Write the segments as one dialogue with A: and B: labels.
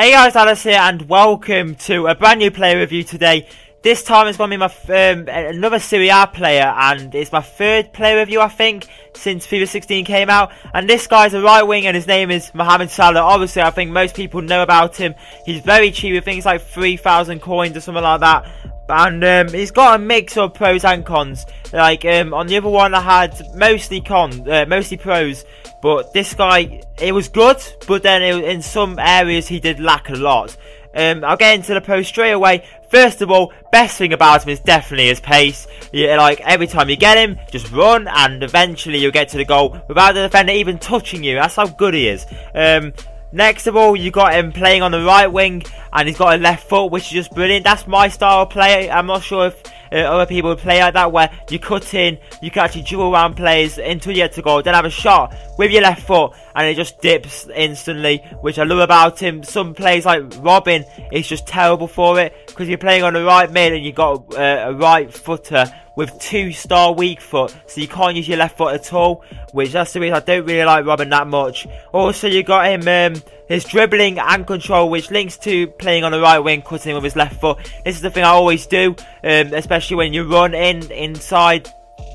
A: Hey guys, Alice here, and welcome to a brand new player review today. This time it's going to be my um, another Serie A player, and it's my third player review, I think, since FIFA 16 came out. And this guy's a right wing, and his name is Mohamed Salah. Obviously, I think most people know about him. He's very cheap, think it's like 3,000 coins or something like that. And um, he's got a mix of pros and cons. Like um, on the other one, I had mostly cons, uh, mostly pros. But this guy, it was good, but then it, in some areas he did lack a lot. Um, I'll get into the post straight away. First of all, best thing about him is definitely his pace. Like every time you get him, just run, and eventually you'll get to the goal without the defender even touching you. That's how good he is. Um, Next of all, you got him playing on the right wing, and he's got a left foot, which is just brilliant. That's my style of play. I'm not sure if uh, other people play like that, where you cut in, you can actually duel around players until you get to goal, then have a shot with your left foot, and it just dips instantly, which I love about him. Some players like Robin, is just terrible for it, because you're playing on the right mid, and you've got uh, a right footer with two star weak foot, so you can't use your left foot at all, which that's the reason I don't really like Robin that much. Also, you got him, um, his dribbling and control, which links to playing on the right wing, cutting with his left foot. This is the thing I always do, um, especially when you run in inside,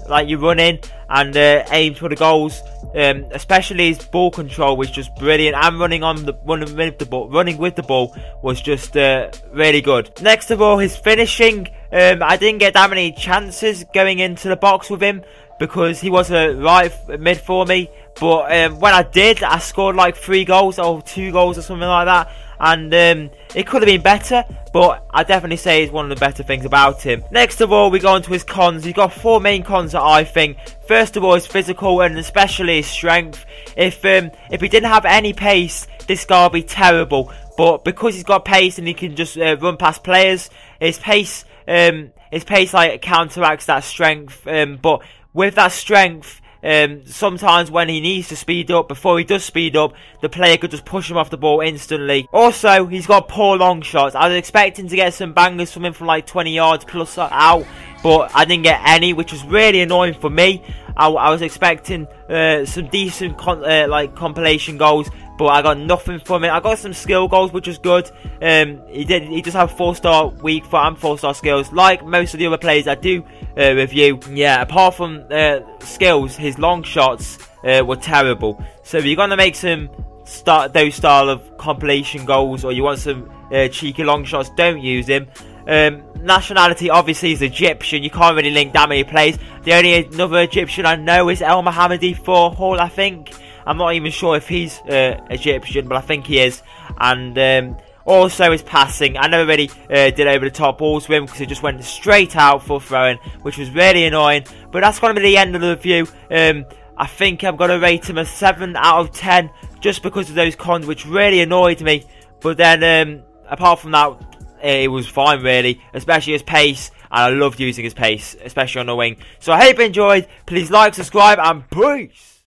A: like you run in and uh, aim for the goals. Um, especially his ball control was just brilliant, and running on the running with the ball, running with the ball was just uh, really good. Next of all, his finishing. Um, I didn't get that many chances going into the box with him because he was a right mid for me. But um, when I did, I scored like three goals or two goals or something like that. And um, it could have been better, but I definitely say it's one of the better things about him. Next of all, we go on to his cons. He's got four main cons that I think. First of all, his physical and especially his strength. If um, if he didn't have any pace, this guy would be terrible. But because he's got pace and he can just uh, run past players, his pace um, his pace like counteracts that strength. Um, but with that strength, um, sometimes when he needs to speed up, before he does speed up, the player could just push him off the ball instantly. Also, he's got poor long shots. I was expecting to get some bangers from him from like 20 yards plus out, but I didn't get any, which was really annoying for me. I, I was expecting uh, some decent uh, like compilation goals, but I got nothing from it. I got some skill goals, which was good. Um, he did. He does have four star weak foot and four star skills, like most of the other players I do uh, review. Yeah, apart from uh, skills, his long shots uh, were terrible. So if you're gonna make some start those style of compilation goals, or you want some uh, cheeky long shots, don't use him. Um, nationality obviously is Egyptian. You can't really link that many players. The only another Egyptian I know is Elmohamady for Hull, I think. I'm not even sure if he's uh, Egyptian, but I think he is. And um, also his passing. I never really uh, did over the top balls with him because it just went straight out for throwing, which was really annoying. But that's going to be the end of the review. Um, I think I'm going to rate him a 7 out of 10 just because of those cons, which really annoyed me. But then, um, apart from that, it was fine really, especially his pace. And I loved using his pace, especially on the wing. So I hope you enjoyed. Please like, subscribe, and peace.